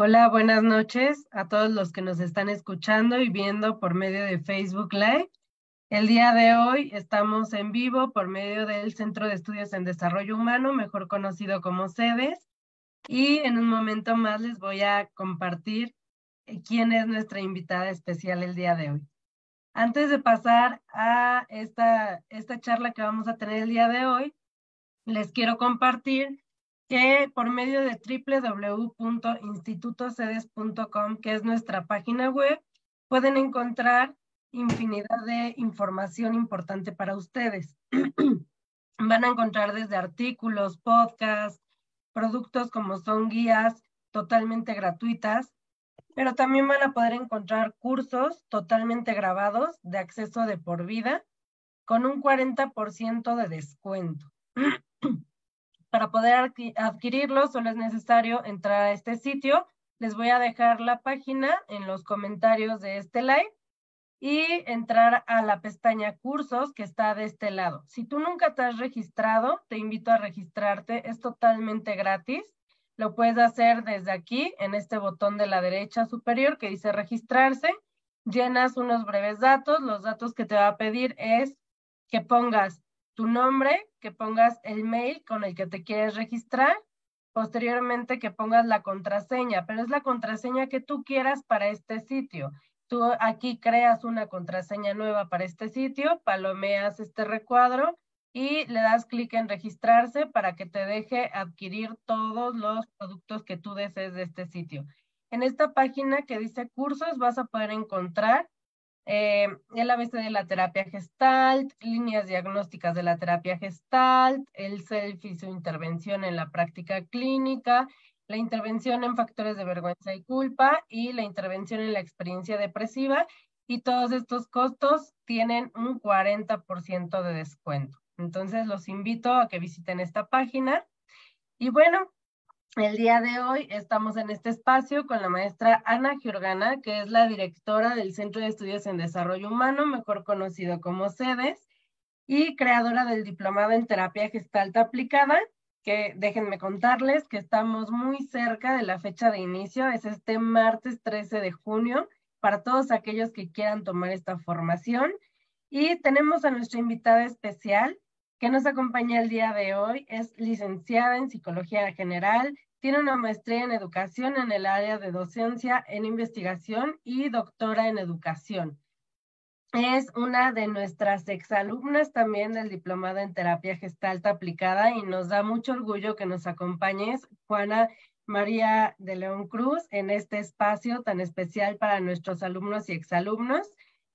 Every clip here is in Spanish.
Hola, buenas noches a todos los que nos están escuchando y viendo por medio de Facebook Live. El día de hoy estamos en vivo por medio del Centro de Estudios en Desarrollo Humano, mejor conocido como CEDES, y en un momento más les voy a compartir eh, quién es nuestra invitada especial el día de hoy. Antes de pasar a esta, esta charla que vamos a tener el día de hoy, les quiero compartir que por medio de www.institutocedes.com, que es nuestra página web, pueden encontrar infinidad de información importante para ustedes. Van a encontrar desde artículos, podcasts, productos como son guías totalmente gratuitas, pero también van a poder encontrar cursos totalmente grabados de acceso de por vida con un 40% de descuento. Para poder adquirirlo solo es necesario entrar a este sitio. Les voy a dejar la página en los comentarios de este live y entrar a la pestaña cursos que está de este lado. Si tú nunca te has registrado, te invito a registrarte. Es totalmente gratis. Lo puedes hacer desde aquí, en este botón de la derecha superior que dice registrarse. Llenas unos breves datos. Los datos que te va a pedir es que pongas tu nombre, que pongas el mail con el que te quieres registrar, posteriormente que pongas la contraseña, pero es la contraseña que tú quieras para este sitio. Tú aquí creas una contraseña nueva para este sitio, palomeas este recuadro y le das clic en registrarse para que te deje adquirir todos los productos que tú desees de este sitio. En esta página que dice cursos vas a poder encontrar eh, el ABC de la terapia gestalt, líneas diagnósticas de la terapia gestalt, el self y su intervención en la práctica clínica, la intervención en factores de vergüenza y culpa y la intervención en la experiencia depresiva. Y todos estos costos tienen un 40% de descuento. Entonces los invito a que visiten esta página. Y bueno, el día de hoy estamos en este espacio con la maestra Ana Giorgana, que es la directora del Centro de Estudios en Desarrollo Humano, mejor conocido como CEDES, y creadora del Diplomado en Terapia Gestalt Aplicada, que déjenme contarles que estamos muy cerca de la fecha de inicio, es este martes 13 de junio, para todos aquellos que quieran tomar esta formación. Y tenemos a nuestra invitada especial, que nos acompaña el día de hoy. Es licenciada en Psicología General, tiene una maestría en Educación en el área de docencia en investigación y doctora en Educación. Es una de nuestras exalumnas también del Diplomado en Terapia Gestalt Aplicada y nos da mucho orgullo que nos acompañes, Juana María de León Cruz, en este espacio tan especial para nuestros alumnos y exalumnos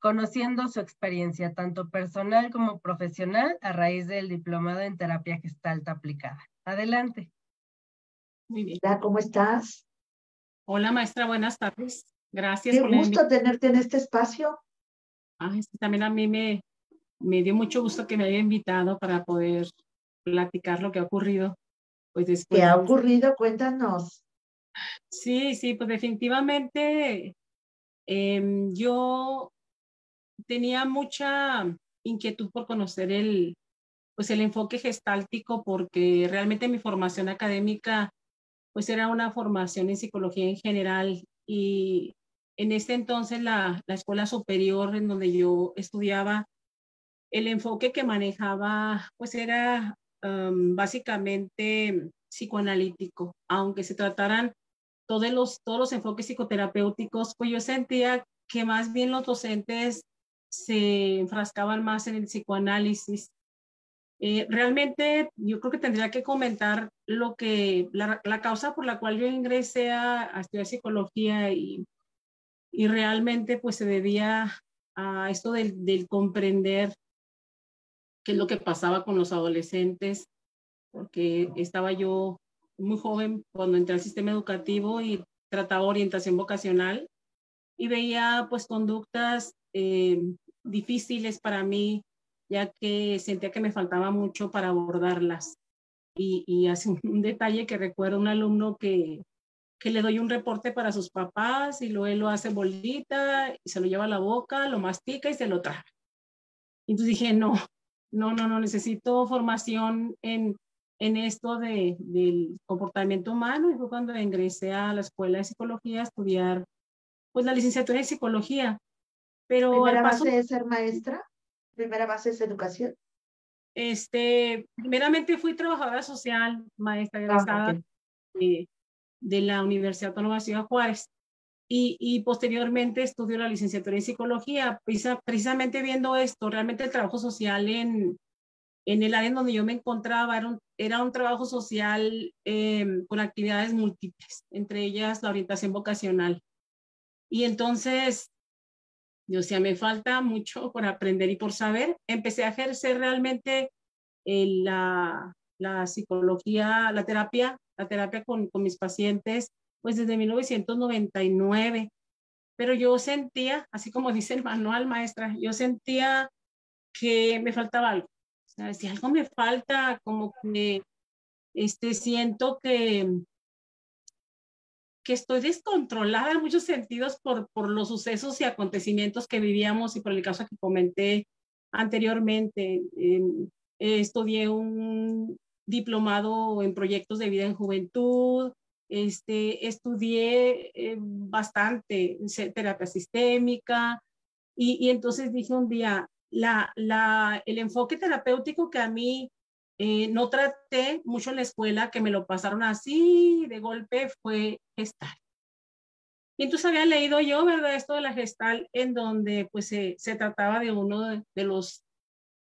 conociendo su experiencia tanto personal como profesional a raíz del diplomado en terapia gestalt aplicada. Adelante. Muy bien. Hola, ¿cómo estás? Hola, maestra, buenas tardes. Gracias. Qué gusto tenerte en este espacio. también a mí me, me dio mucho gusto que me haya invitado para poder platicar lo que ha ocurrido. Pues después ¿Qué ha ocurrido? Cuéntanos. Sí, sí, pues definitivamente em, yo tenía mucha inquietud por conocer el, pues el enfoque gestáltico porque realmente mi formación académica pues era una formación en psicología en general y en ese entonces la, la escuela superior en donde yo estudiaba, el enfoque que manejaba pues era um, básicamente psicoanalítico, aunque se trataran todos los, todos los enfoques psicoterapéuticos, pues yo sentía que más bien los docentes se enfrascaban más en el psicoanálisis. Eh, realmente yo creo que tendría que comentar lo que, la, causa por la cual yo ingresé a, estudiar psicología y, y, realmente pues se debía a esto del, comprender qué es lo que pasaba con los adolescentes, porque estaba yo muy joven cuando entré al sistema educativo y trataba orientación vocacional y veía pues conductas eh, difíciles para mí, ya que sentía que me faltaba mucho para abordarlas. Y, y hace un, detalle que recuerdo un alumno que, que le doy un reporte para sus papás y luego él lo hace bolita y se lo lleva a la boca, lo mastica y se lo trae. Entonces dije, no, no, no, no, necesito formación en, en esto de, del comportamiento humano y fue cuando ingresé a la escuela de psicología a estudiar pues la licenciatura en psicología. Pero ¿Primera base es ser maestra? ¿Primera base es educación? Este, primeramente fui trabajadora social, maestra ah, de, de, la Universidad Autónoma de Ciudad Juárez. Y, y, posteriormente estudió la licenciatura en psicología, precisamente viendo esto, realmente el trabajo social en, en el área en donde yo me encontraba era un, era un trabajo social em, con actividades múltiples, entre ellas la orientación vocacional. Y entonces, yo decía, me falta mucho por aprender y por saber. Empecé a ejercer realmente eh, la, psicología, la terapia, la terapia con, mis pacientes, pues desde 1999. Pero yo sentía, así como dice el manual maestra, yo sentía que me faltaba algo. O sea, si algo me falta, como que este, siento que, que estoy descontrolada en muchos sentidos por, por los sucesos y acontecimientos que vivíamos y por el caso que comenté anteriormente. estudié un diplomado en proyectos de vida en juventud, este, estudié eh, bastante terapia sistémica y, y, entonces dije un día, la, la, el enfoque terapéutico que a mí eh, no traté mucho en la escuela, que me lo pasaron así de golpe, fue gestal. Y entonces había leído yo, ¿verdad? Esto de la gestal, en donde pues se, se trataba de uno de, los,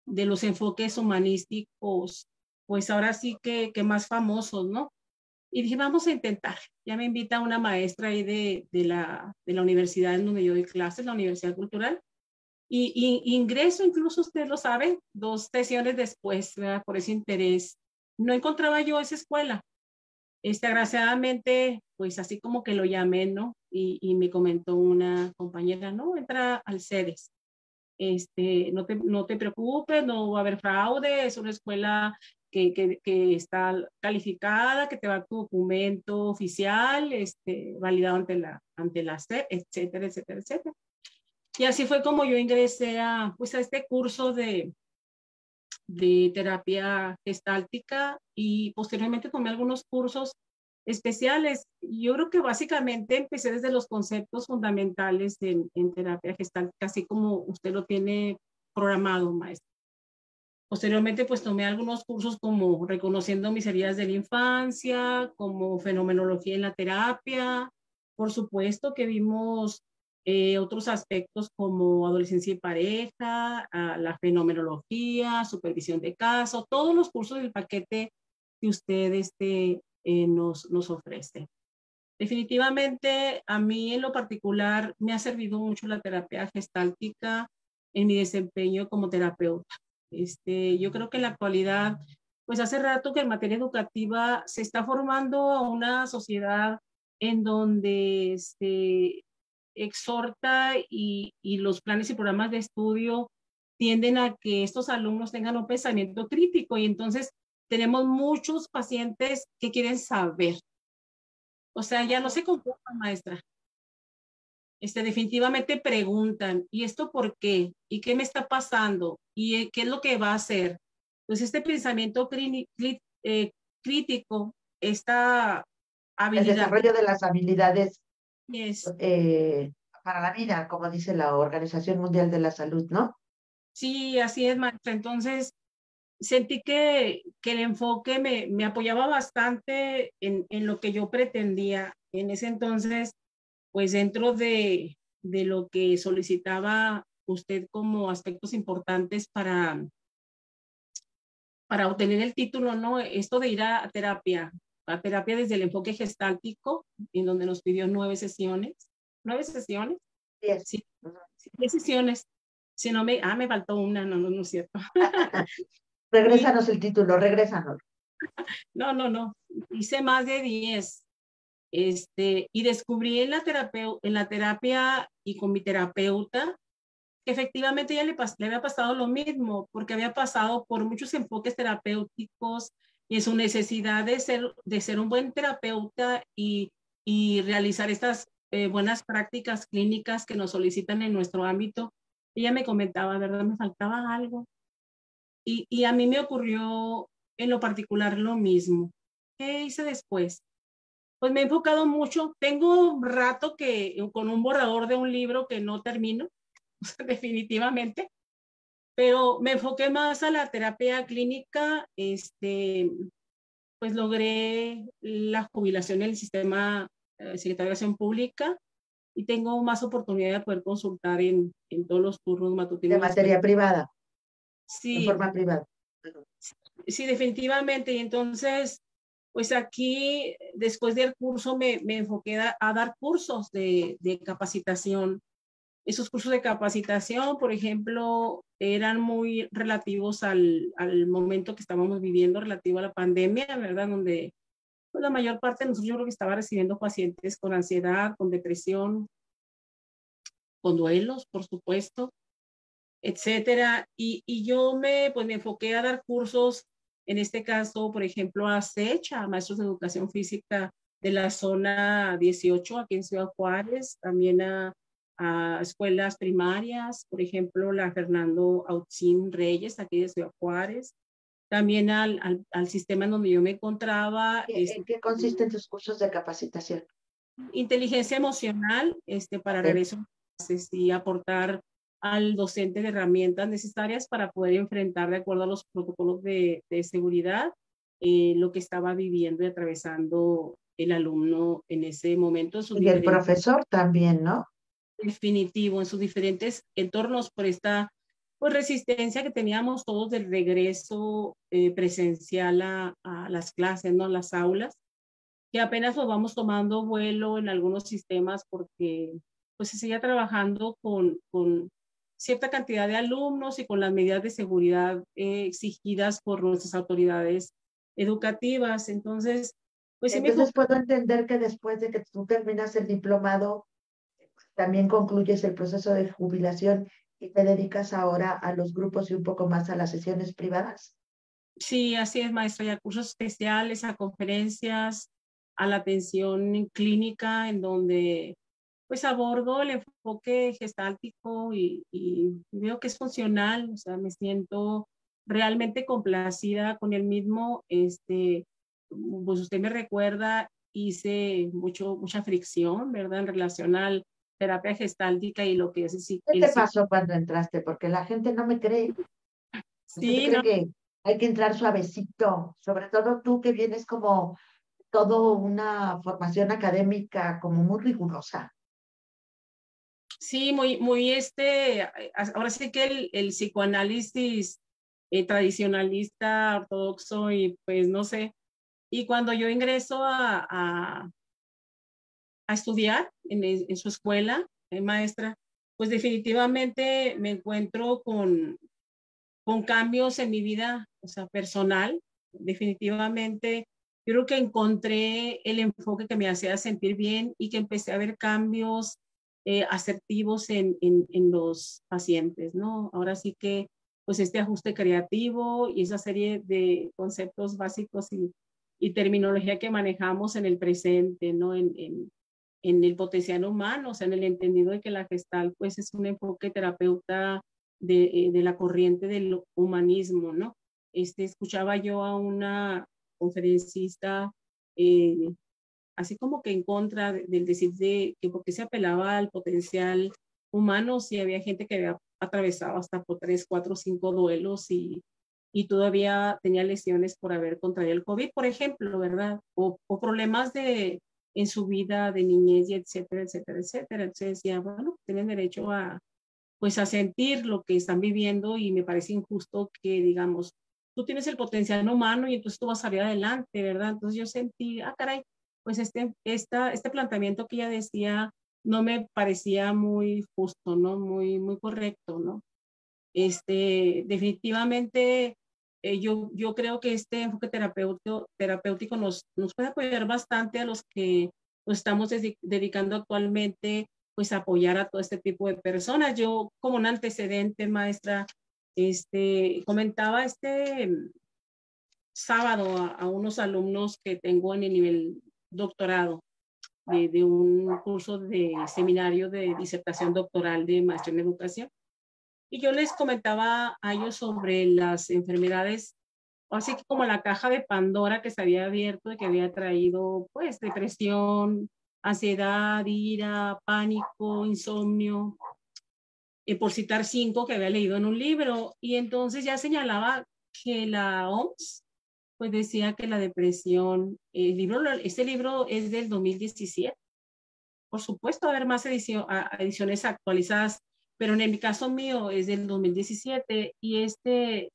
de los enfoques humanísticos, pues ahora sí que, que más famosos, ¿no? Y dije, vamos a intentar. Ya me invita una maestra ahí de, de, la, de la universidad en donde yo doy clases, la Universidad Cultural, y, ingreso, incluso usted lo sabe, dos sesiones después, por ese interés. No encontraba yo esa escuela. Este, agraciadamente, pues así como que lo llamé, ¿no? Y, me comentó una compañera, no, entra al CEDES. Este, no te, no te preocupes, no va a haber fraude, es una escuela que, que, está calificada, que te va tu documento oficial, este, validado ante la, ante la etcétera, etcétera, etcétera. Y así fue como yo ingresé a, pues, a este curso de, de terapia gestáltica y posteriormente tomé algunos cursos especiales. Yo creo que básicamente empecé desde los conceptos fundamentales en, en terapia gestáltica, así como usted lo tiene programado, maestro. Posteriormente, pues tomé algunos cursos como reconociendo mis heridas de la infancia, como fenomenología en la terapia. Por supuesto que vimos eh, otros aspectos como adolescencia y pareja, la fenomenología, supervisión de caso, todos los cursos del paquete que usted este, eh, nos, nos ofrece. Definitivamente, a mí en lo particular me ha servido mucho la terapia gestáltica en mi desempeño como terapeuta. Este, yo creo que en la actualidad, pues hace rato que en materia educativa se está formando una sociedad en donde este, exhorta y, los planes y programas de estudio tienden a que estos alumnos tengan un pensamiento crítico y entonces tenemos muchos pacientes que quieren saber. O sea, ya no se comportan, maestra. Este, definitivamente preguntan, ¿y esto por qué? ¿Y qué me está pasando? ¿Y qué es lo que va a hacer? Pues este pensamiento eh, crítico, esta habilidad. El desarrollo de las habilidades eh, para la vida, como dice la Organización Mundial de la Salud, ¿no? Sí, así es, maestra. Entonces, sentí que, que el enfoque me, me apoyaba bastante en, en, lo que yo pretendía. En ese entonces, pues dentro de, de lo que solicitaba usted como aspectos importantes para, para obtener el título, ¿no? Esto de ir a terapia, a terapia desde el enfoque gestáltico, en donde nos pidió nueve sesiones. ¿Nueve sesiones? Sí, diez sesiones. Si no me, ah, me faltó una, no, no, no es cierto. regrésanos el título, regrésanos. No, no, no. Hice más de diez. Este, y descubrí en la, terapia, en la terapia y con mi terapeuta que efectivamente ya le, le había pasado lo mismo, porque había pasado por muchos enfoques terapéuticos, y en su necesidad de ser, de ser un buen terapeuta y, y realizar estas eh, buenas prácticas clínicas que nos solicitan en nuestro ámbito, ella me comentaba, ¿verdad? Me faltaba algo. Y, y a mí me ocurrió en lo particular lo mismo. ¿Qué hice después? Pues me he enfocado mucho. Tengo un rato que con un borrador de un libro que no termino, definitivamente, pero me enfoqué más a la terapia clínica. Este, pues logré la jubilación en el sistema eh, Secretaría de Acción Pública y tengo más oportunidad de poder consultar en, en todos los turnos matutinos. De materia privada. Sí. De forma privada. Sí, definitivamente. Y entonces, pues aquí, después del curso, me, me enfoqué a, dar cursos de, de capacitación. Esos cursos de capacitación, por ejemplo, eran muy relativos al, al momento que estábamos viviendo, relativo a la pandemia, ¿verdad? Donde pues la mayor parte de nosotros yo creo que estaba recibiendo pacientes con ansiedad, con depresión, con duelos, por supuesto, etcétera. Y, y yo me, pues me enfoqué a dar cursos, en este caso, por ejemplo, a SECHA, maestros de educación física de la zona 18 aquí en Ciudad Juárez, también a, a escuelas primarias, por ejemplo, la Fernando Autzin Reyes, aquí de Ciudad Juárez, también al, al, al, sistema en donde yo me encontraba. ¿En este, qué consisten tus cursos de capacitación? Inteligencia emocional este, para okay. regreso y aportar al docente de herramientas necesarias para poder enfrentar de acuerdo a los protocolos de, de seguridad eh, lo que estaba viviendo y atravesando el alumno en ese momento. y el profesor también, ¿no? Definitivo, en sus diferentes entornos por esta pues resistencia que teníamos todos del regreso eh, presencial a, a, las clases, ¿no? Las aulas, que apenas lo vamos tomando vuelo en algunos sistemas porque pues se seguía trabajando con, con cierta cantidad de alumnos y con las medidas de seguridad eh, exigidas por nuestras autoridades educativas. Entonces, pues... Entonces me... puedo entender que después de que tú terminas el diplomado, también concluyes el proceso de jubilación y te dedicas ahora a los grupos y un poco más a las sesiones privadas. Sí, así es, maestra, y a cursos especiales, a conferencias, a la atención clínica, en donde pues abordo el enfoque gestáltico y, y, veo que es funcional, o sea, me siento realmente complacida con el mismo, este, pues usted me recuerda, hice mucho, mucha fricción, ¿verdad? En relación al terapia gestáltica y lo que es sí, ¿Qué te pasó cuando entraste? Porque la gente no me cree. Sí, creo no. que hay que entrar suavecito, sobre todo tú que vienes como todo una formación académica como muy rigurosa. Sí, muy, muy este, ahora sí que el, el psicoanálisis eh, tradicionalista, ortodoxo y pues no sé. Y cuando yo ingreso a, a, a estudiar en, en, su escuela, eh, maestra, pues definitivamente me encuentro con, con cambios en mi vida, o sea, personal. Definitivamente, yo creo que encontré el enfoque que me hacía sentir bien y que empecé a ver cambios eh, asertivos en, en, en, los pacientes, ¿no? Ahora sí que, pues este ajuste creativo y esa serie de conceptos básicos y, y terminología que manejamos en el presente, ¿no? En, en, en, el potencial humano, o sea, en el entendido de que la gestal, pues es un enfoque terapeuta de, eh, de la corriente del humanismo, ¿no? Este, escuchaba yo a una conferencista eh, así como que en contra del decir de que porque se apelaba al potencial humano, si había gente que había atravesado hasta por tres, cuatro, cinco duelos y, y todavía tenía lesiones por haber contraído el COVID, por ejemplo, ¿verdad? O, o, problemas de, en su vida de niñez y etcétera, etcétera, etcétera. Entonces decía, bueno, tienen derecho a, pues a sentir lo que están viviendo y me parece injusto que, digamos, tú tienes el potencial humano y entonces tú vas a salir adelante, ¿verdad? Entonces yo sentí, ah, caray, pues este, esta, este planteamiento que ella decía no me parecía muy justo, ¿no? Muy, muy correcto, ¿no? Este, definitivamente, eh, yo, yo creo que este enfoque terapéutico, terapéutico nos, nos puede apoyar bastante a los que nos estamos dedicando actualmente, pues apoyar a todo este tipo de personas. Yo, como un antecedente, maestra, este, comentaba este sábado a, a unos alumnos que tengo en el nivel doctorado de, de, un curso de seminario de disertación doctoral de maestría en educación. Y yo les comentaba a ellos sobre las enfermedades así que como la caja de Pandora que se había abierto y que había traído pues depresión, ansiedad, ira, pánico, insomnio, y por citar cinco que había leído en un libro. Y entonces ya señalaba que la OMS pues decía que la depresión, el libro, este libro es del 2017. Por supuesto, va a haber más ediciones actualizadas, pero en el caso mío es del 2017 y este,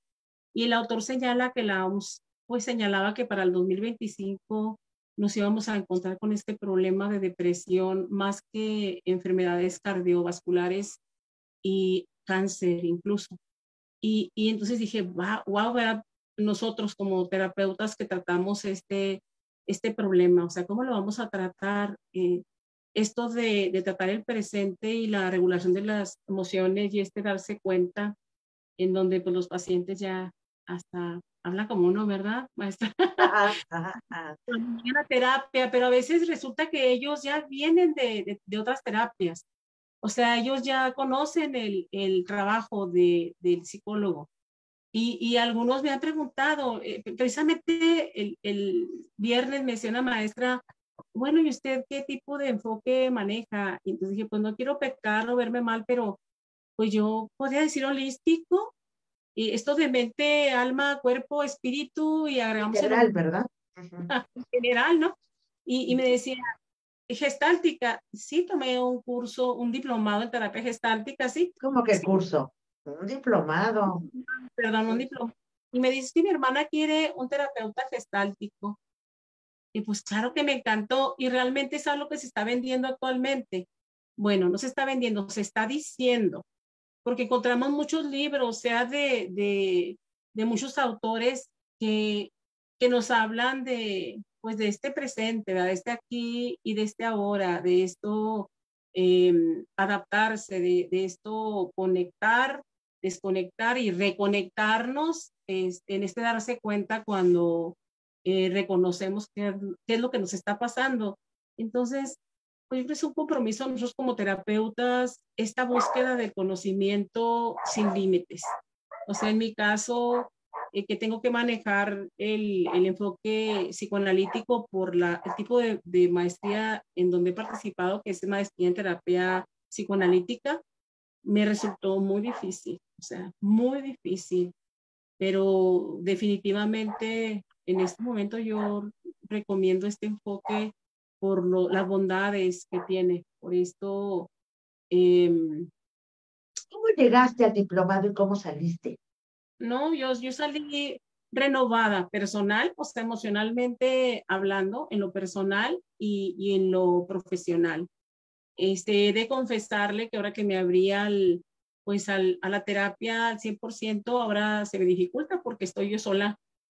y el autor señala que la OMS pues señalaba que para el 2025 nos íbamos a encontrar con este problema de depresión más que enfermedades cardiovasculares y cáncer incluso. Y, y entonces dije, wow, wow, nosotros como terapeutas que tratamos este, este problema, o sea, ¿cómo lo vamos a tratar? Eh, esto de, de, tratar el presente y la regulación de las emociones y este darse cuenta en donde pues, los pacientes ya hasta habla como uno, ¿verdad, maestra? Una terapia, pero a veces resulta que ellos ya vienen de, de, otras terapias. O sea, ellos ya conocen el, el trabajo de, del psicólogo. Y, y, algunos me han preguntado, eh, precisamente el, el, viernes me decía una maestra, bueno, ¿y usted qué tipo de enfoque maneja? Y entonces dije, pues no quiero pecar o verme mal, pero pues yo podría decir holístico, y esto de mente, alma, cuerpo, espíritu y agregamos... General, ¿verdad? General, ¿no? Y, y, me decía, gestáltica, sí tomé un curso, un diplomado en terapia gestáltica, sí. ¿Cómo que curso? Un diplomado. Perdón, un diplomado. Y me dice que mi hermana quiere un terapeuta gestáltico. Y pues claro que me encantó y realmente es algo que se está vendiendo actualmente. Bueno, no se está vendiendo, se está diciendo porque encontramos muchos libros, sea, de, de, de muchos autores que, que nos hablan de, pues, de este presente, de este aquí y de este ahora, de esto eh, adaptarse, de, de, esto conectar, desconectar y reconectarnos es, en este darse cuenta cuando eh, reconocemos qué, qué es lo que nos está pasando. Entonces, pues es un compromiso nosotros como terapeutas, esta búsqueda del conocimiento sin límites. O sea, en mi caso, eh, que tengo que manejar el, el, enfoque psicoanalítico por la, el tipo de, de, maestría en donde he participado, que es maestría en terapia psicoanalítica, me resultó muy difícil, o sea, muy difícil. Pero definitivamente en este momento yo recomiendo este enfoque por lo, las bondades que tiene. Por esto... Eh, ¿Cómo llegaste al diplomado y cómo saliste? No, yo, yo salí renovada personal, o sea, emocionalmente hablando, en lo personal y, y en lo profesional. Este, de confesarle que ahora que me abría al, pues al, a la terapia al 100%, ahora se me dificulta porque estoy yo sola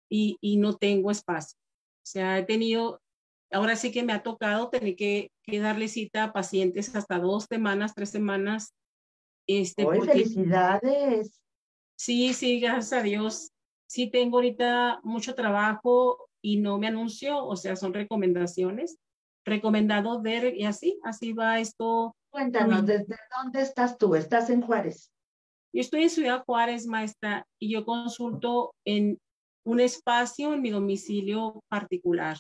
y, y no tengo espacio. O sea, he tenido ahora sí que me ha tocado tener que, que darle cita a pacientes hasta dos semanas, tres semanas. Este, felicidades! Sí, sí, gracias a Dios. Sí tengo ahorita mucho trabajo y no me anuncio, o sea, son recomendaciones. Recomendado ver y así, así va esto. Cuéntanos, ¿desde dónde estás tú? ¿Estás en Juárez? Yo estoy en Ciudad Juárez, maestra, y yo consulto en un espacio en mi domicilio particular.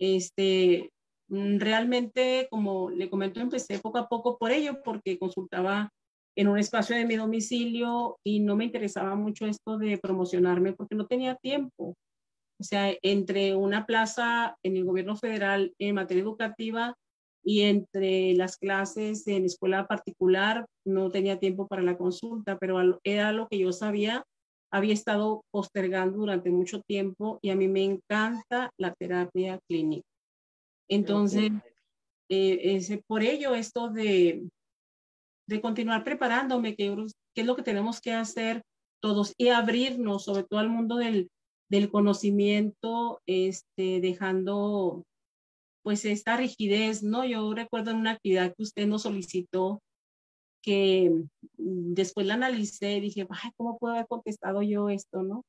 Este, mm, realmente, como le comento, empecé poco a poco por ello, porque consultaba en un espacio de mi domicilio y no me interesaba mucho esto de promocionarme porque no tenía tiempo. O sea, entre una plaza en el gobierno federal en materia educativa y entre las clases en escuela particular, no tenía tiempo para la consulta, pero era lo que yo sabía había estado postergando durante mucho tiempo y a mí me encanta la terapia clínica. Entonces, eh, por ello esto de, de continuar preparándome, que, es lo que tenemos que hacer todos y abrirnos sobre todo al mundo del, del conocimiento, este, dejando pues esta rigidez, ¿no? Yo recuerdo en una actividad que usted nos solicitó que mm, después la analicé y dije, Ay, ¿cómo puedo haber contestado yo esto, no?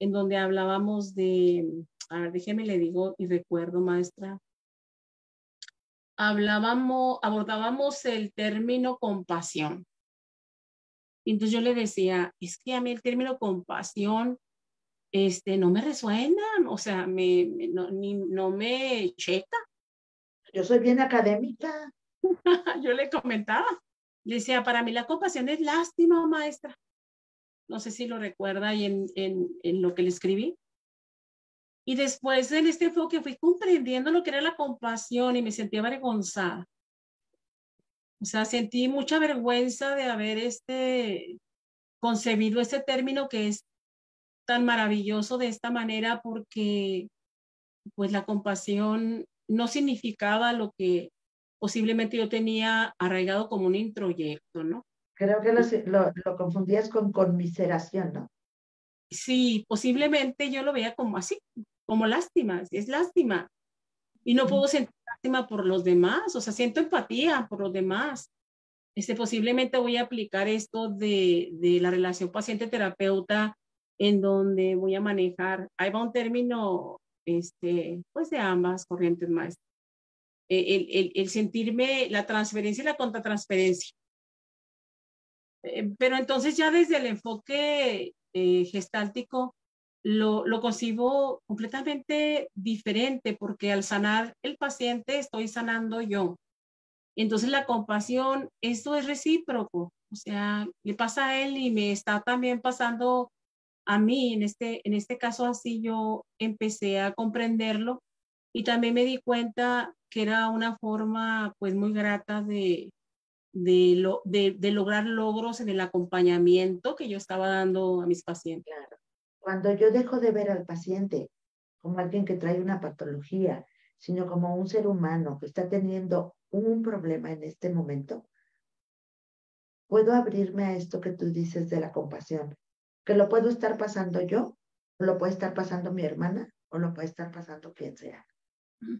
En donde hablábamos de, a ver, déjeme le digo y recuerdo, maestra, hablábamos, abordábamos el término compasión. Entonces yo le decía, es que a mí el término compasión este, no me resuenan, o sea, me, no, ni, no me checa. Yo soy bien académica. Yo le comentaba, le decía, para mí la compasión es lástima, maestra. No sé si lo recuerda y en, en, lo que le escribí. Y después en este enfoque fui comprendiendo lo que era la compasión y me sentía avergonzada. O sea, sentí mucha vergüenza de haber este, concebido este término que es tan maravilloso de esta manera porque pues la compasión no significaba lo que posiblemente yo tenía arraigado como un introyecto, ¿no? Creo que lo, lo, confundías con conmiseración, ¿no? Sí, posiblemente yo lo veía como así, como lástima, es lástima. Y no puedo sentir lástima por los demás, o sea, siento empatía por los demás. Este, posiblemente voy a aplicar esto de, de la relación paciente-terapeuta en donde voy a manejar, ahí va un término, este, pues de ambas corrientes maestras. El, sentirme la transferencia y la contratransferencia. Eh, pero entonces ya desde el enfoque eh, gestáltico lo, lo concibo completamente diferente porque al sanar el paciente estoy sanando yo. Entonces la compasión, esto es recíproco, o sea, le pasa a él y me está también pasando a mí. En este, en este caso así yo empecé a comprenderlo y también me di cuenta que era una forma pues muy grata de, de, lo, de, lograr logros en el acompañamiento que yo estaba dando a mis pacientes. Cuando yo dejo de ver al paciente como alguien que trae una patología, sino como un ser humano que está teniendo un problema en este momento, puedo abrirme a esto que tú dices de la compasión, que lo puedo estar pasando yo, lo puede estar pasando mi hermana, o lo puede estar pasando quien sea.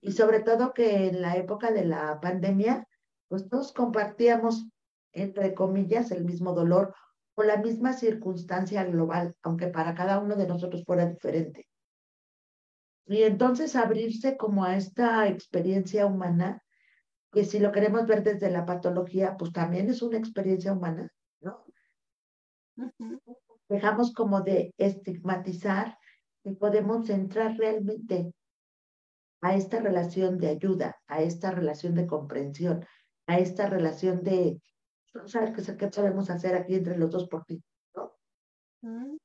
Y sobre todo que en la época de la pandemia, pues todos compartíamos, entre comillas, el mismo dolor o la misma circunstancia global, aunque para cada uno de nosotros fuera diferente. Y entonces abrirse como a esta experiencia humana, que si lo queremos ver desde la patología, pues también es una experiencia humana, ¿no? Dejamos como de estigmatizar y podemos entrar realmente a esta relación de ayuda, a esta relación de comprensión, a esta relación de ¿sabes qué, qué hacer aquí entre los dos por ti? ¿no?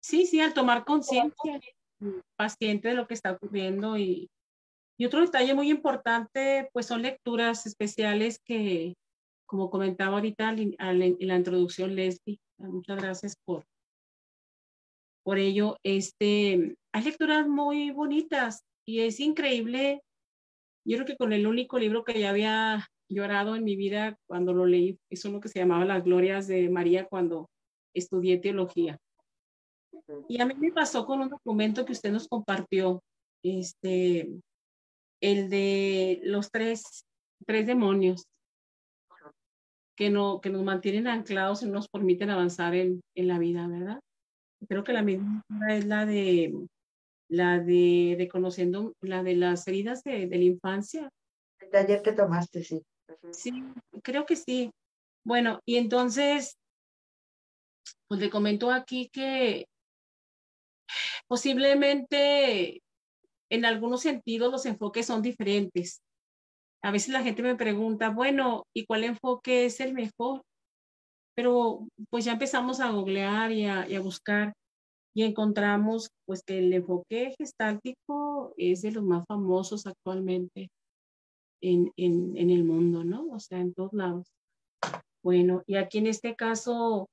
Sí, sí, al tomar conciencia paciente de lo que está ocurriendo y, y otro detalle muy importante, pues son lecturas especiales que, como comentaba ahorita en la introducción Leslie, muchas gracias por, por ello. Este, hay lecturas muy bonitas y es increíble. Yo creo que con el único libro que ya había llorado en mi vida cuando lo leí. Es lo que se llamaba Las Glorias de María cuando estudié teología. Y a mí me pasó con un documento que usted nos compartió, este, el de los tres, tres demonios que, no, que nos mantienen anclados y nos permiten avanzar en, en la vida, ¿verdad? Creo que la misma es la de la de reconociendo la de las heridas de, de la infancia. El taller que tomaste, sí. Sí, creo que sí. Bueno, y entonces, pues le comento aquí que posiblemente en algunos sentidos los enfoques son diferentes. A veces la gente me pregunta, bueno, ¿y cuál enfoque es el mejor? Pero pues ya empezamos a googlear y a, y a buscar y encontramos pues que el enfoque gestáltico es de los más famosos actualmente en, en, en el mundo, ¿no? O sea, en todos lados. Bueno, y aquí en este caso,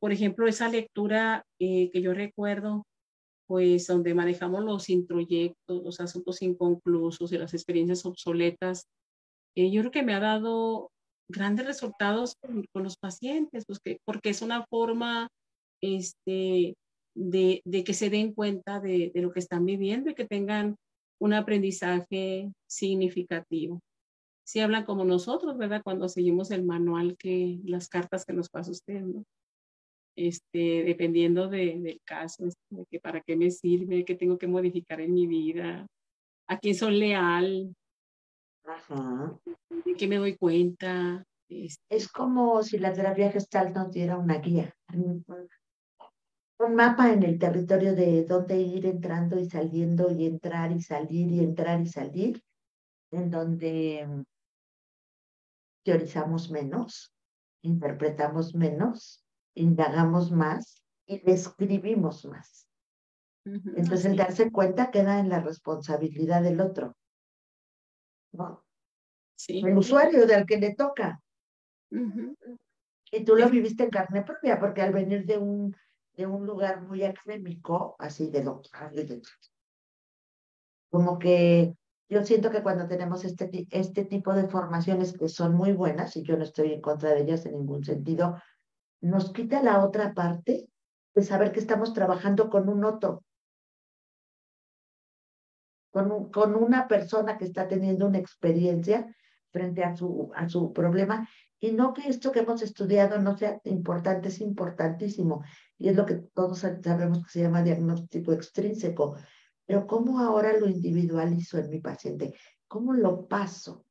por ejemplo, esa lectura eh, que yo recuerdo, pues donde manejamos los introyectos, los asuntos inconclusos y las experiencias obsoletas, eh, yo creo que me ha dado grandes resultados con, los pacientes, pues que, porque es una forma este, de, de, que se den cuenta de, de, lo que están viviendo y que tengan un aprendizaje significativo. Si hablan como nosotros, ¿verdad? Cuando seguimos el manual que, las cartas que nos pasa usted, ¿no? Este, dependiendo de, del caso, este, que para qué me sirve, qué tengo que modificar en mi vida, a quién soy leal, Ajá. de qué me doy cuenta. Este. Es como si la terapia gestal nos diera una guía. un mapa en el territorio de dónde ir entrando y saliendo y entrar y salir y entrar y salir, en donde teorizamos menos, interpretamos menos, indagamos más y describimos más. Entonces, el darse cuenta queda en la responsabilidad del otro. ¿No? El usuario del que le toca. Y tú lo viviste en carne propia, porque al venir de un, de un lugar muy académico, así de doctorado, como que yo siento que cuando tenemos este, este tipo de formaciones que son muy buenas, y yo no estoy en contra de ellas en ningún sentido, nos quita la otra parte de saber que estamos trabajando con un otro, con, con una persona que está teniendo una experiencia frente a su, a su problema y no que esto que hemos estudiado no sea importante, es importantísimo. Y es lo que todos sabemos que se llama diagnóstico extrínseco. Pero ¿cómo ahora lo individualizo en mi paciente? ¿Cómo lo paso?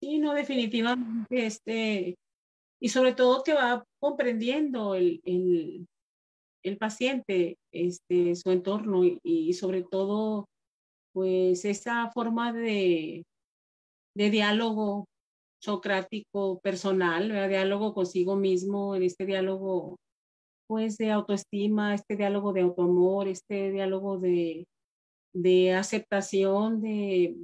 Sí, no, definitivamente, este, y sobre todo que va comprendiendo el, el, el paciente, este, su entorno y, sobre todo, pues esa forma de, de diálogo socrático personal, diálogo consigo mismo, en este diálogo pues de autoestima, este diálogo de autoamor, este diálogo de, de aceptación, de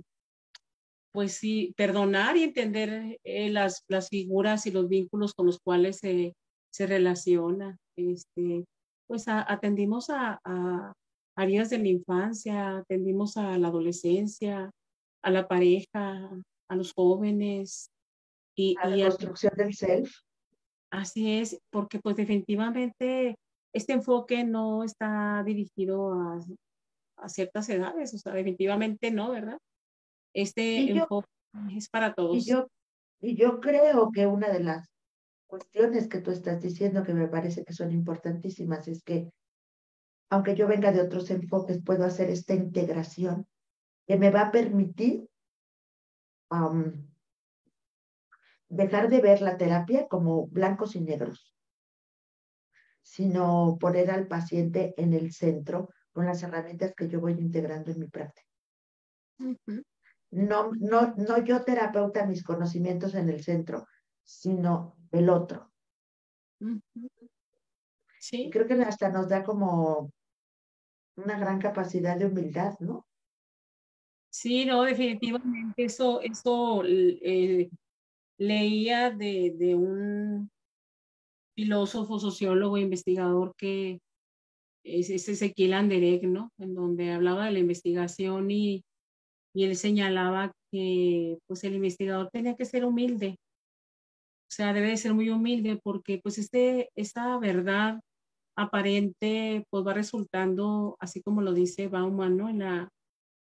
pues sí, perdonar y entender eh, las, las figuras y los vínculos con los cuales se, se relaciona. Este, pues atendimos a, a, áreas de la infancia, atendimos a la adolescencia, a la pareja, a los jóvenes. Y, a la construcción del self. Así es, porque pues definitivamente este enfoque no está dirigido a, a ciertas edades, o sea, definitivamente no, ¿verdad? Este enfoque es para todos. Y yo, y yo creo que una de las cuestiones que tú estás diciendo que me parece que son importantísimas es que aunque yo venga de otros enfoques, puedo hacer esta integración que me va a permitir dejar de ver la terapia como blancos y negros, sino poner al paciente en el centro con las herramientas que yo voy integrando en mi práctica. No, no, no yo terapeuta mis conocimientos en el centro, sino el otro. Sí. Creo que hasta nos da como una gran capacidad de humildad, ¿no? Sí, no, definitivamente eso, eso eh, leía de, de, un filósofo, sociólogo, investigador que es, Ezequiel Anderek, ¿no? En donde hablaba de la investigación y, y él señalaba que pues el investigador tenía que ser humilde. O sea, debe de ser muy humilde porque pues este, esta verdad aparente pues va resultando, así como lo dice Bauman, ¿no? En la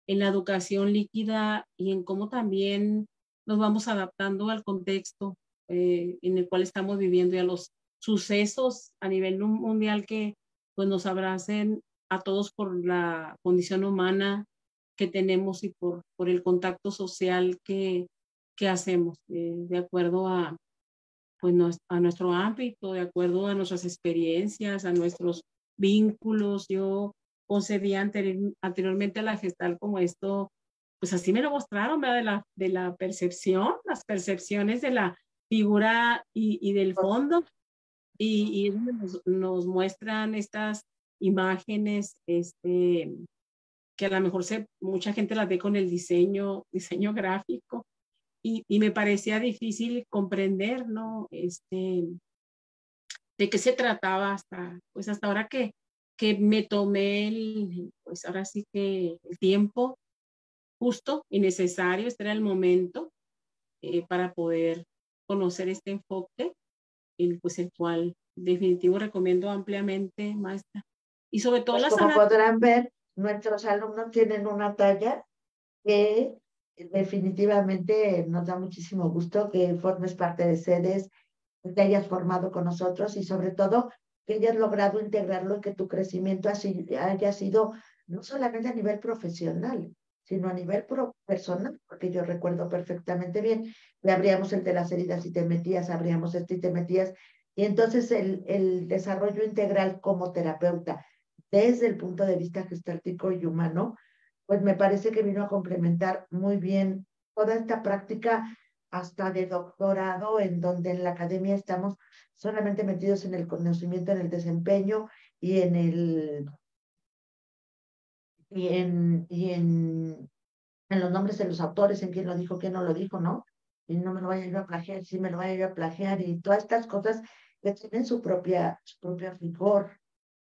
en la educación líquida y en cómo también nos vamos adaptando al contexto eh, en el cual estamos viviendo y a los sucesos a nivel mundial que pues nos abracen a todos por la condición humana que tenemos y por, por el contacto social que, que hacemos, eh, de acuerdo a, pues, a nuestro ámbito, de acuerdo a nuestras experiencias, a nuestros vínculos. Yo concebía anteriormente a la gestal como esto, pues así me lo mostraron, ¿verdad? De la, de la percepción, las percepciones de la figura y, y del fondo, y, y nos, nos, muestran estas imágenes, este, que a lo mejor se, mucha gente las ve con el diseño, diseño gráfico, y, y me parecía difícil comprender, ¿no? Este, de qué se trataba hasta, pues hasta ahora que, que me tomé el, pues ahora sí que el tiempo justo y necesario, este era el momento eh, para poder conocer este enfoque, el, pues el cual definitivo recomiendo ampliamente, maestra. Y sobre todo pues Como podrán ver, nuestros alumnos tienen una talla que definitivamente nos da muchísimo gusto que formes parte de sedes, que te hayas formado con nosotros y sobre todo que hayas logrado integrarlo y que tu crecimiento haya sido no solamente a nivel profesional, sino a nivel personal, porque yo recuerdo perfectamente bien, le abríamos el de las heridas y te metías, abríamos este y te metías, Y entonces el, el desarrollo integral como terapeuta desde el punto de vista gestáltico y humano, pues me parece que vino a complementar muy bien toda esta práctica hasta de doctorado, en donde en la academia estamos solamente metidos en el conocimiento, en el desempeño y en el y en, y en, en los nombres de los autores, en quién lo dijo, quién no lo dijo, ¿no? Y no me lo vaya ir a plagiar, sí me lo vaya ir a plagiar, y todas estas cosas que tienen su propia, su propia rigor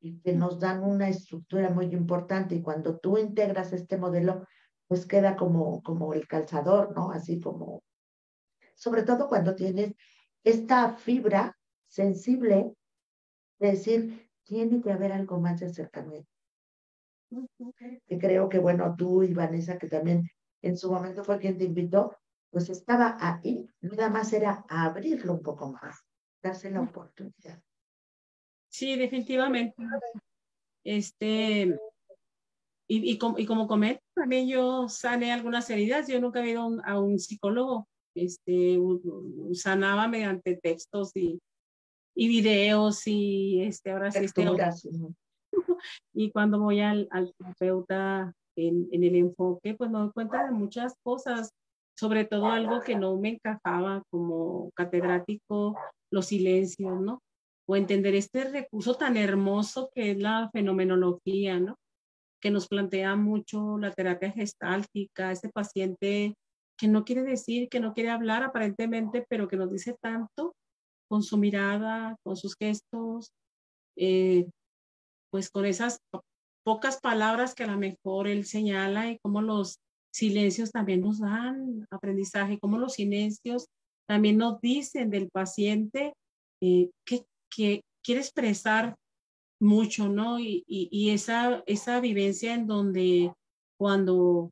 y que nos dan una estructura muy importante. Y cuando tú integras este modelo, pues queda como, como el calzador, ¿no? Así como, sobre todo cuando tienes esta fibra sensible de decir, tiene que haber algo más de acercamiento. Que creo que, bueno, tú y Vanessa, que también en su momento fue quien te invitó, pues estaba ahí, nada más era abrirlo un poco más, darse la oportunidad. Sí, definitivamente. Este, y, y, como, y como comento, también yo sané algunas heridas. Yo nunca había ido a un, psicólogo. Este, sanaba mediante textos y, y videos y este, ahora sí. Este, y cuando voy al, al terapeuta en, en, el enfoque, pues me doy cuenta de muchas cosas, sobre todo algo que no me encajaba como catedrático, los silencios, ¿no? O entender este recurso tan hermoso que es la fenomenología, ¿no? Que nos plantea mucho la terapia gestáltica, ese paciente que no quiere decir, que no quiere hablar aparentemente, pero que nos dice tanto con su mirada, con sus gestos, eh, pues con esas pocas palabras que a lo mejor él señala y cómo los silencios también nos dan aprendizaje, cómo los silencios también nos dicen del paciente eh, qué, que quiere expresar mucho, ¿no? Y, y, esa, esa vivencia en donde cuando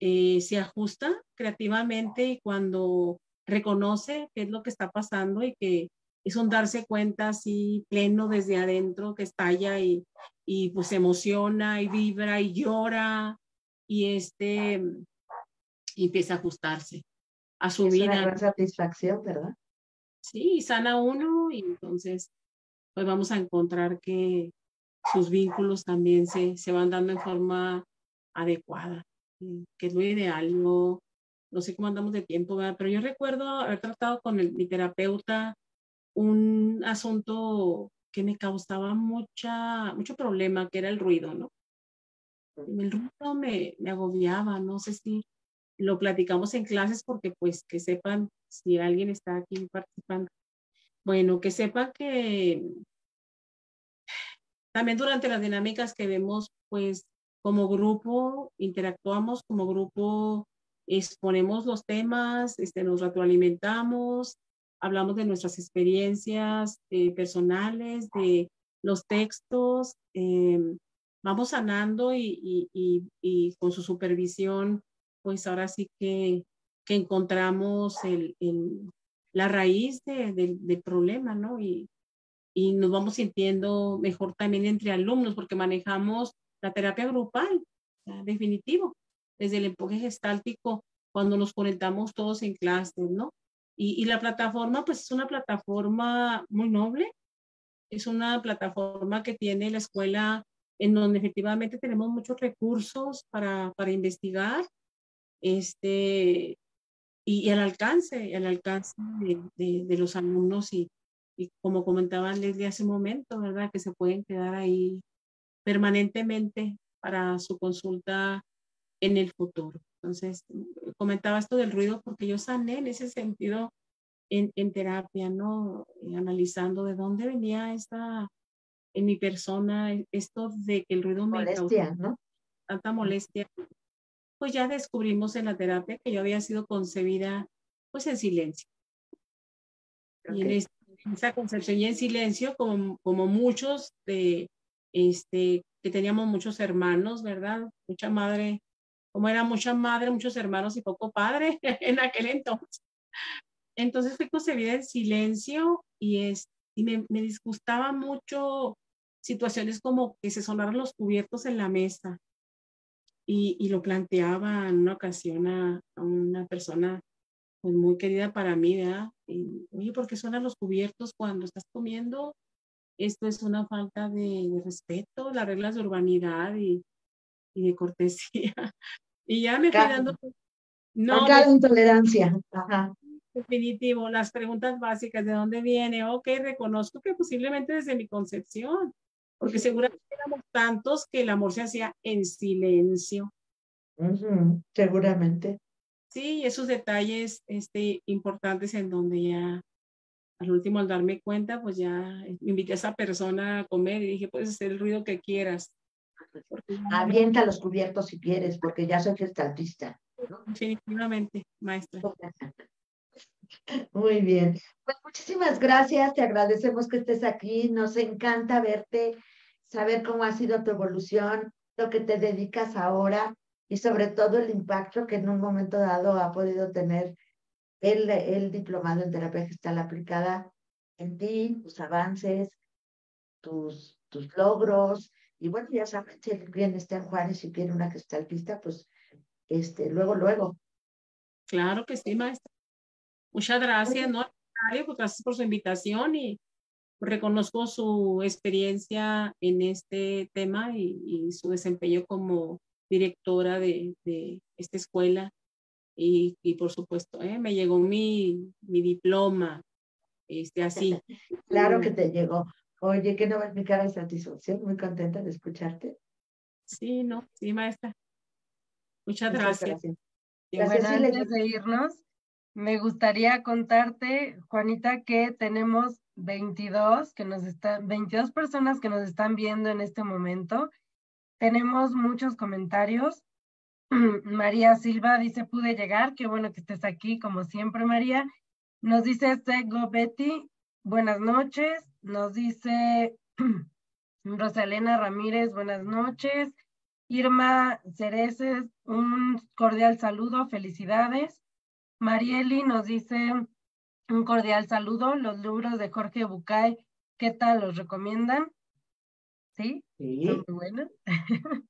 eh, se ajusta creativamente y cuando reconoce qué es lo que está pasando y que es un darse cuenta así pleno desde adentro que estalla y, y pues se emociona y vibra y llora y este y empieza a ajustarse a su vida. Una gran satisfacción, ¿verdad? Sí, sana uno y entonces pues vamos a encontrar que sus vínculos también se, se van dando en forma adecuada, que es lo ideal. No, no sé cómo andamos de tiempo, pero yo recuerdo haber tratado con el, mi terapeuta un asunto que me causaba mucha, mucho problema, que era el ruido, ¿no? El ruido me, me agobiaba, no sé si lo platicamos en clases porque pues que sepan si alguien está aquí participando. Bueno, que sepa que también durante las dinámicas que vemos, pues como grupo interactuamos, como grupo exponemos los temas, este, nos retroalimentamos, hablamos de nuestras experiencias eh, personales, de los textos, em, vamos sanando y, y, y, con su supervisión pues ahora sí que, que encontramos el, el, la raíz de, del problema, ¿no? Y, y nos vamos sintiendo mejor también entre alumnos porque manejamos la terapia grupal, definitivo, desde el enfoque gestáltico, cuando nos conectamos todos en clases, ¿no? Y, y, la plataforma, pues es una plataforma muy noble, es una plataforma que tiene la escuela en donde efectivamente tenemos muchos recursos para, para investigar, este, y, al alcance, al alcance de, de, los alumnos y, y, como comentaba Leslie hace un momento, ¿verdad? Que se pueden quedar ahí permanentemente para su consulta en el futuro. Entonces, comentaba esto del ruido porque yo sané en ese sentido en, en terapia, ¿no? analizando de dónde venía esta, en mi persona, esto de que el ruido me molestia, ¿no? Tanta molestia pues ya descubrimos en la terapia que yo había sido concebida pues en silencio. Y en, esa concepción y en silencio, como, como muchos de, este, que teníamos muchos hermanos, ¿verdad? Mucha madre, como era mucha madre, muchos hermanos y poco padre en aquel entonces. Entonces fui concebida en silencio y, es, y me, me disgustaba mucho situaciones como que se sonaran los cubiertos en la mesa, y, y, lo planteaba en una ocasión a, una persona pues muy querida para mí, ¿verdad? Y, oye, ¿por qué suenan los cubiertos cuando estás comiendo? Esto es una falta de, respeto, las reglas de urbanidad y, y de cortesía. Y ya me estoy dando... No, Acá intolerancia. Ajá. Definitivo, las preguntas básicas, ¿de dónde viene? Ok, reconozco que posiblemente desde mi concepción, porque seguramente éramos tantos que el amor se hacía en silencio. seguramente. Sí, esos detalles este, importantes en donde ya al último al darme cuenta, pues ya invité a esa persona a comer y dije, puedes hacer el ruido que quieras. Avienta los cubiertos si quieres, porque ya soy gestaltista. Definitivamente, maestra. Muy bien. Pues muchísimas gracias, te agradecemos que estés aquí, nos encanta verte, saber cómo ha sido tu evolución, lo que te dedicas ahora y sobre todo el impacto que en un momento dado ha podido tener el, el diplomado en terapia gestal aplicada en ti, tus avances, tus, tus logros. Y bueno, ya saben, si alguien está en Juárez y quiere una gestaltista, pues este, luego, luego. Claro que sí, maestra. Muchas gracias, ¿no? Pues gracias por su invitación y reconozco su experiencia en este tema y, y su desempeño como directora de, de esta escuela y, y por supuesto ¿eh? me llegó mi, mi diploma, este, así. claro que te llegó. Oye, que no va a mi cara de satisfacción, muy contenta de escucharte. Sí, no, sí, maestra. Muchas, gracias. gracias. antes de irnos, me gustaría contarte, Juanita, que tenemos 22 que nos están, 22 personas que nos están viendo en este momento tenemos muchos comentarios. María Silva dice, pude llegar, qué bueno que estés aquí, como siempre, María. Nos dice Sego Betty, buenas noches. Nos dice Rosalena Ramírez, buenas noches. Irma Cereces, un cordial saludo, felicidades. Marieli nos dice un cordial saludo. Los libros de Jorge Bucay, ¿qué tal? ¿Los recomiendan? ¿sí? Sí. Muy buenas.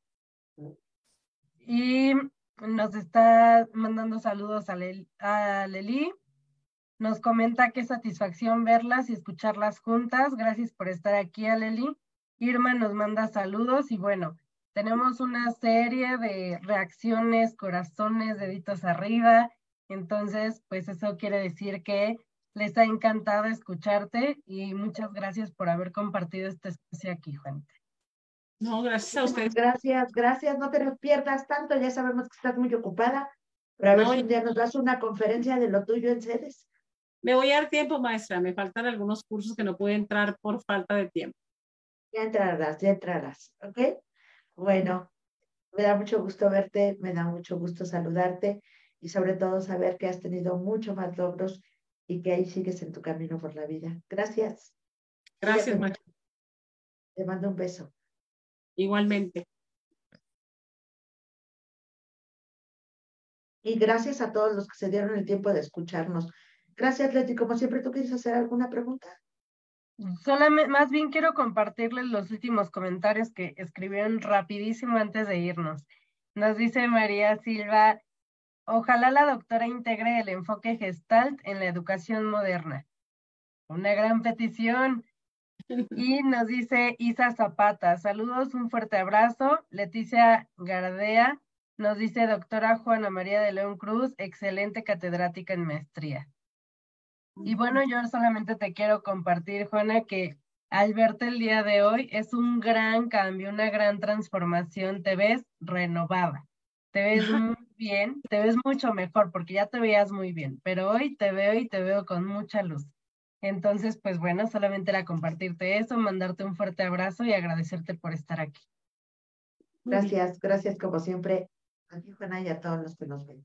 y nos está mandando saludos a, Leli. Nos comenta qué satisfacción verlas y escucharlas juntas. Gracias por estar aquí, Leli. Irma nos manda saludos y bueno, tenemos una serie de reacciones, corazones, deditos arriba. Entonces, pues eso quiere decir que les ha encantado escucharte y muchas gracias por haber compartido este espacio aquí, Juanita. No, gracias a ustedes. Gracias, gracias. No te pierdas tanto, ya sabemos que estás muy ocupada, pero a ver si día nos das una conferencia de lo tuyo en sedes. Me voy a dar tiempo, maestra. Me faltan algunos cursos que no puedo entrar por falta de tiempo. Ya entrarás, ya entrarás, ¿ok? Bueno, me da mucho gusto verte, me da mucho gusto saludarte y sobre todo saber que has tenido mucho más logros y que ahí sigues en tu camino por la vida. Gracias. Gracias, maestra. Te mando un beso. Igualmente. Y gracias a todos los que se dieron el tiempo de escucharnos. Gracias, Leti. Como siempre, ¿tú quieres hacer alguna pregunta? Solamente, más bien quiero compartirles los últimos comentarios que escribieron rapidísimo antes de irnos. Nos dice María Silva, ojalá la doctora integre el enfoque gestalt en la educación moderna. Una gran petición. Y nos dice Isa Zapata, saludos, un fuerte abrazo. Leticia Gardea nos dice doctora Juana María de León Cruz, excelente catedrática en maestría. Y bueno, yo solamente te quiero compartir, Juana, que al verte el día de hoy es un gran cambio, una gran transformación. Te ves renovada, te ves muy bien, te ves mucho mejor porque ya te veías muy bien, pero hoy te veo y te veo con mucha luz. Entonces, pues bueno, solamente era compartirte eso, mandarte un fuerte abrazo y agradecerte por estar aquí. Gracias, gracias como siempre a ti, Juana, y a todos los que nos ven.